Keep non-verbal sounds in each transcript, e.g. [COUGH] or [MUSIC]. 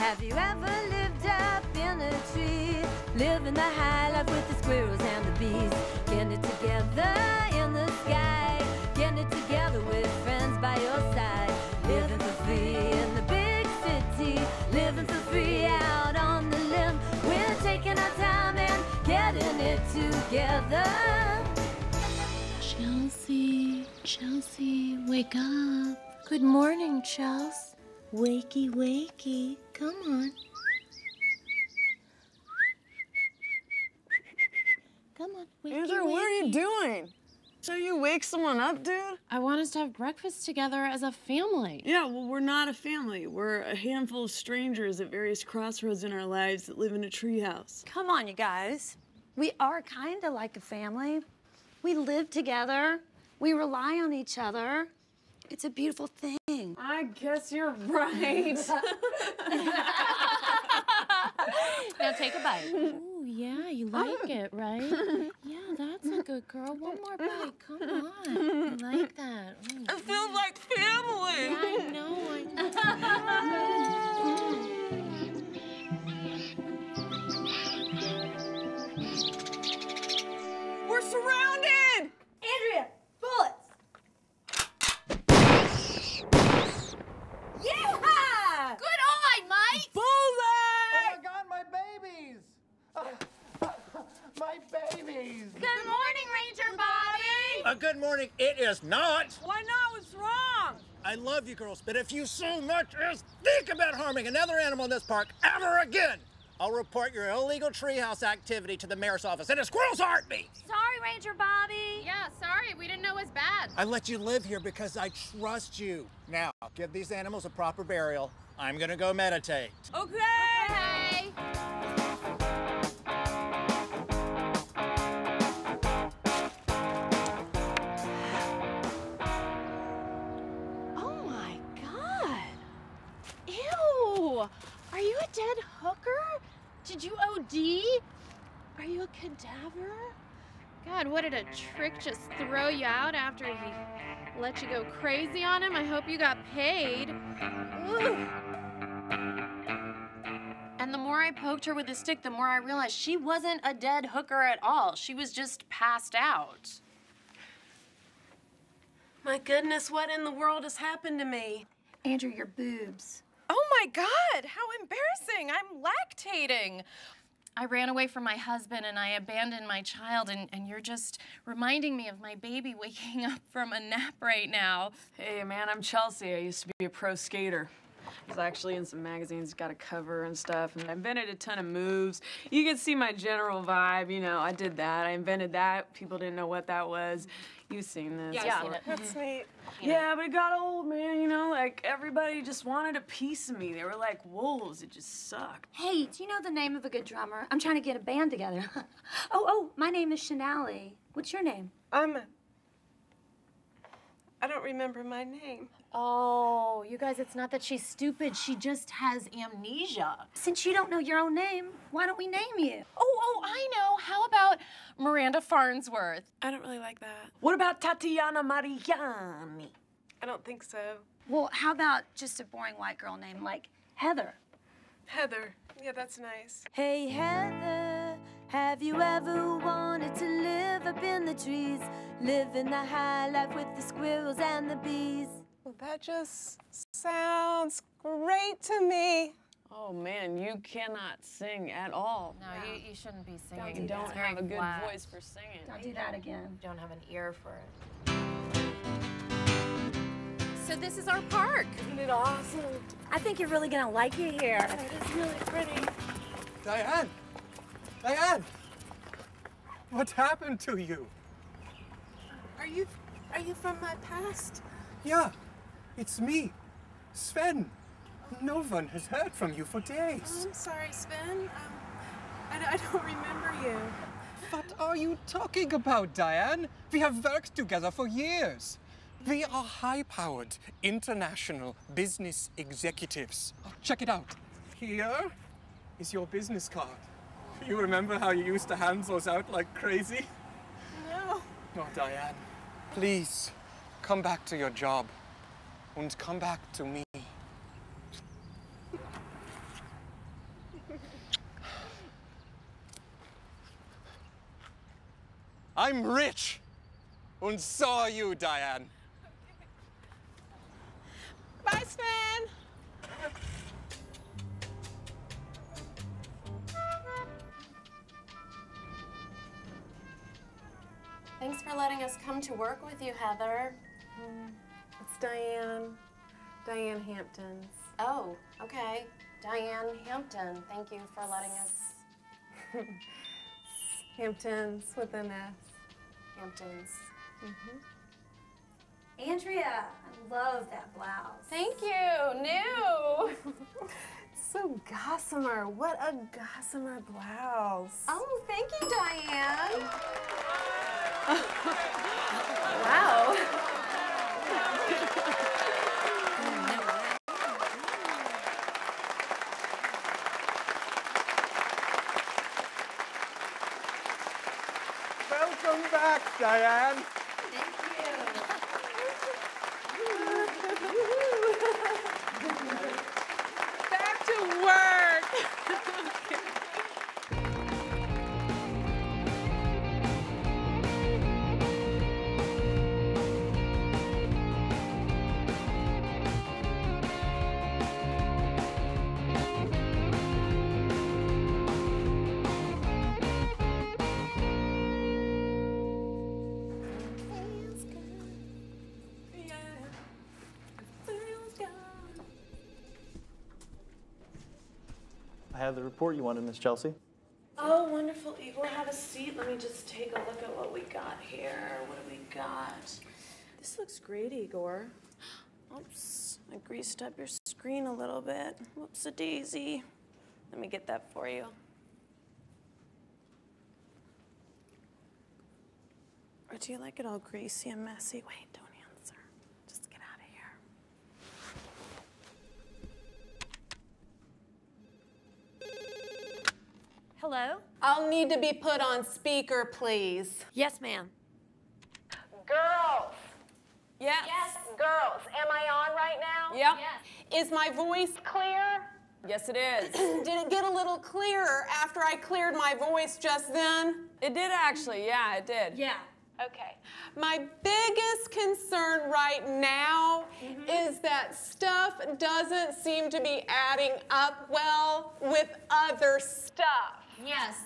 Have you ever lived up in a tree? Living the high life with the squirrels and the bees. Getting it together in the sky. Getting it together with friends by your side. Living for free in the big city. Living for free out on the limb. We're taking our time and getting it together. Chelsea, Chelsea, wake up. Good morning, Chelsea. Wakey, wakey. Come on. Come on, wakey, Andrea, what are you doing? So you wake someone up, dude? I want us to have breakfast together as a family. Yeah, well, we're not a family. We're a handful of strangers at various crossroads in our lives that live in a treehouse. Come on, you guys. We are kind of like a family. We live together. We rely on each other. It's a beautiful thing. I guess you're right. [LAUGHS] Now take a bite. Ooh, yeah, you like it, right? [LAUGHS] Yeah, that's a good girl. One more bite. Come on. You like that? Ooh, it feels like family. yeah, I know, I [LAUGHS] know. We're surrounded! Andrea, bullets! Yeah! Good eye, Mike! Bullseye! Oh my God, my babies! my babies! Good morning, Ranger Bobby! Uh, good morning. It is not. Why not? What's wrong? I love you girls, but if you so much as think about harming another animal in this park ever again, I'll report your illegal treehouse activity to the mayor's office and a squirrel's heartbeat. Sorry, Ranger Bobby. Yeah, sorry, we didn't know it was bad. I let you live here because I trust you. Now, give these animals a proper burial. I'm gonna go meditate. Okay. Hey! Dead hooker? Did you OD? Are you a cadaver? God, what did a trick just throw you out after he let you go crazy on him? I hope you got paid. Ugh. And the more I poked her with the stick, the more I realized she wasn't a dead hooker at all. She was just passed out. My goodness, what in the world has happened to me? Andrew, your boobs. Oh my God, how embarrassing! I'm lactating. I ran away from my husband and I abandoned my child, and, and you're just reminding me of my baby [LAUGHS] waking up from a nap right now. Hey, man, I'm Chelsea. I used to be a pro skater. I was actually in some magazines, got a cover and stuff, and I invented a ton of moves. You can see my general vibe, you know, I did that. I invented that. People didn't know what that was. You've seen this. Yeah, I've seen it. That's neat. Yeah, but it got old, man, you know, like everybody just wanted a piece of me. They were like wolves. It just sucked. Hey, do you know the name of a good drummer? I'm trying to get a band together. [LAUGHS] oh, oh, my name is Shonali. What's your name? I'm. I don't remember my name. Oh, you guys, it's not that she's stupid. She just has amnesia. Since you don't know your own name, why don't we name you? Oh, oh, I know. How about Miranda Farnsworth? I don't really like that. What about Tatiana Mariani? I don't think so. Well, how about just a boring white girl name like Heather? Heather. Yeah, that's nice. Hey Heather, have you ever wanted to live up in the trees? Live in the high life with the squirrels and the bees. Well, that just sounds great to me. Oh man, you cannot sing at all. No, you, you shouldn't be singing. You It's don't very have a good flat. voice for singing. Don't do that again. You don't have an ear for it. So this is our park. Isn't it awesome? I think you're really gonna like it here. It is really pretty. Diane! Diane! What happened to you? Are you are you from my past? Yeah, it's me, Sven. No one has heard from you for days. I'm sorry, Sven. Um, I, I don't remember you. What are you talking about, Diane? We have worked together for years. We are high powered international business executives. Oh, check it out. Here is your business card. You remember how you used to hand those out like crazy? No. Oh, Diane, please come back to your job come back to me. I'm rich, and so are you, Diane. Bye, Sven. Thanks for letting us come to work with you, Heather. Mm. Diane. Diane Hamptons. Oh, okay. Diane Hampton, thank you for letting us. [LAUGHS] Hamptons with an S. Hamptons. Mm -hmm. Andrea, I love that blouse. Thank you. New. [LAUGHS] So gossamer. What a gossamer blouse. Oh, thank you, Diane. [LAUGHS] wow. Welcome back, Diane. Have the report you wanted, Miss Chelsea. Oh, wonderful, Igor. Have a seat. Let me just take a look at what we got here. What do we got? This looks great, Igor. Oops, I greased up your screen a little bit. Whoops a daisy. Let me get that for you. Or do you like it all greasy and messy? Wait, don't answer. Just get out of here. Hello? I'll need to be put on speaker, please. Yes, ma'am. Girls. Yes. Yes. Girls, am I on right now? Yep. Is my voice clear? Yes, it is. [CLEARS THROAT] Did it get a little clearer after I cleared my voice just then? it did actually. Yeah, it did. Yeah. Okay. My biggest concern right now mm-hmm. is that stuff doesn't seem to be adding up well with other stuff. Yes.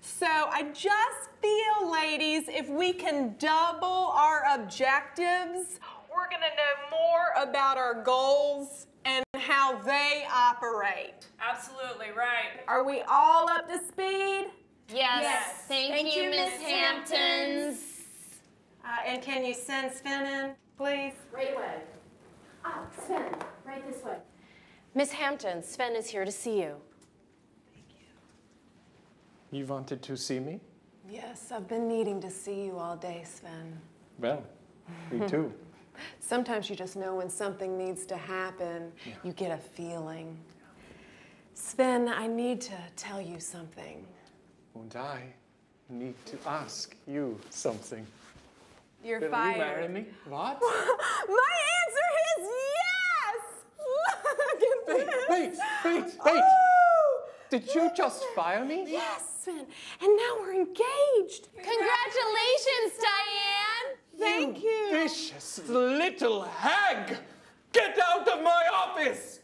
So I just feel, ladies, if we can double our objectives, we're gonna know more about our goals and how they operate. Absolutely right. Are we all up to speed? Yes. Thank, you, Miss Hamptons. Uh, and can you send Sven in, please? Right away. Ah, Sven, right this way. Miss Hampton, Sven is here to see you. You wanted to see me? Yes, I've been needing to see you all day, Sven. Well, me too. [LAUGHS] Sometimes you just know when something needs to happen. You get a feeling. Sven, I need to tell you something. And I need to ask you something. You're Will fired. you marry me? What? [LAUGHS] My answer is yes! [LAUGHS] Look at this! Wait, wait, wait! Oh! Did you just fire me? Yes, Sven. And now we're engaged. Congratulations, Diane. Thank you. Vicious little hag! Get out of my office!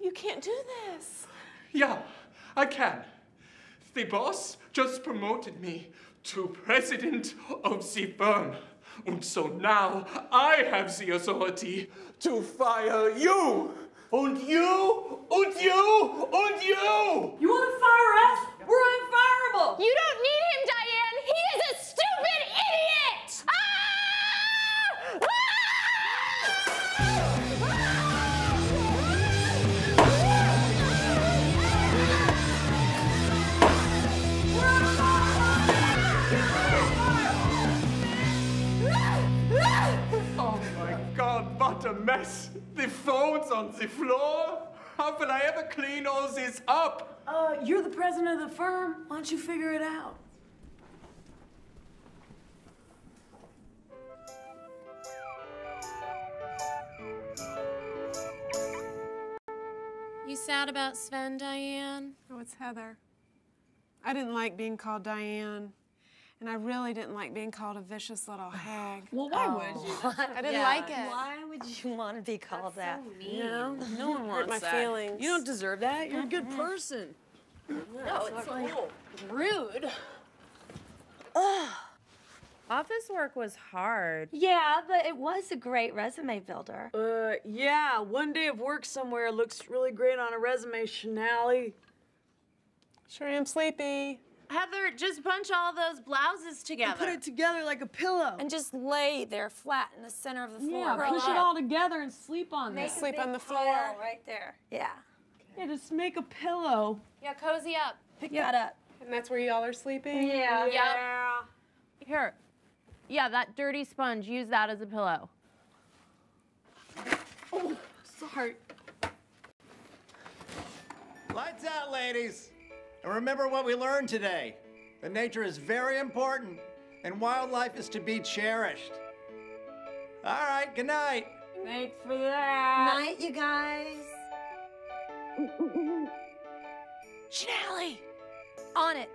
You can't do this. Yeah, I can. The boss just promoted me to president of the firm. And so now I have the authority to fire you! And you! And you! And you! You want to what a mess! The phone's on the floor! How will I ever clean all this up? Uh, you're the president of the firm. Why don't you figure it out? You sad about Sven, Diane? Oh, it's Heather. I didn't like being called Diane. And I really didn't like being called a vicious little [SIGHS] hag. Well, why would you? [LAUGHS] I didn't like it. Why would you want to be called that? You know, [LAUGHS] no one wants my that. feelings. You don't deserve that. You're a good person. No, it's like rude. [SIGHS] Office work was hard. Yeah, but it was a great resume builder. Uh, yeah, one day of work somewhere looks really great on a resume, Shonali. Sure I'm sleepy. Heather, just bunch all those blouses together. Put it together like a pillow. And just lay there flat in the center of the floor. yeah, push it all together and sleep on Make it. a Sleep on the floor. right there. Yeah. Yeah, just make a pillow. Yeah, cozy up. Pick that up. And that's where y'all are sleeping? Yeah. Yeah. Here. Yeah, that dirty sponge, use that as a pillow. Oh, sorry. Lights out, ladies. And remember what we learned today. That nature is very important and wildlife is to be cherished. All right, good night. Thanks for that. Night, you guys. Shonali! On it.